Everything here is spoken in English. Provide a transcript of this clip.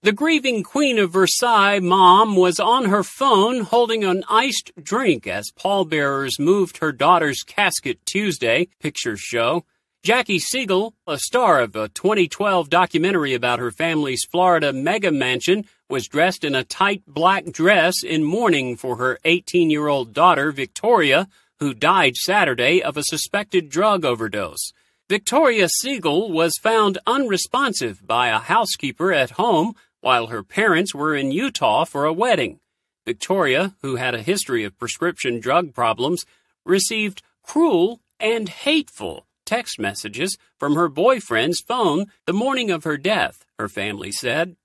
The grieving Queen of Versailles mom was on her phone holding an iced drink as pallbearers moved her daughter's casket Tuesday, pictures show. Jackie Siegel, a star of a 2012 documentary about her family's Florida mega mansion, was dressed in a tight black dress in mourning for her 18 year old daughter, Victoria, who died Saturday of a suspected drug overdose. Victoria Siegel was found unresponsive by a housekeeper at home while her parents were in Utah for a wedding. Victoria, who had a history of prescription drug problems, received cruel and hateful text messages from her boyfriend's phone the morning of her death, her family said.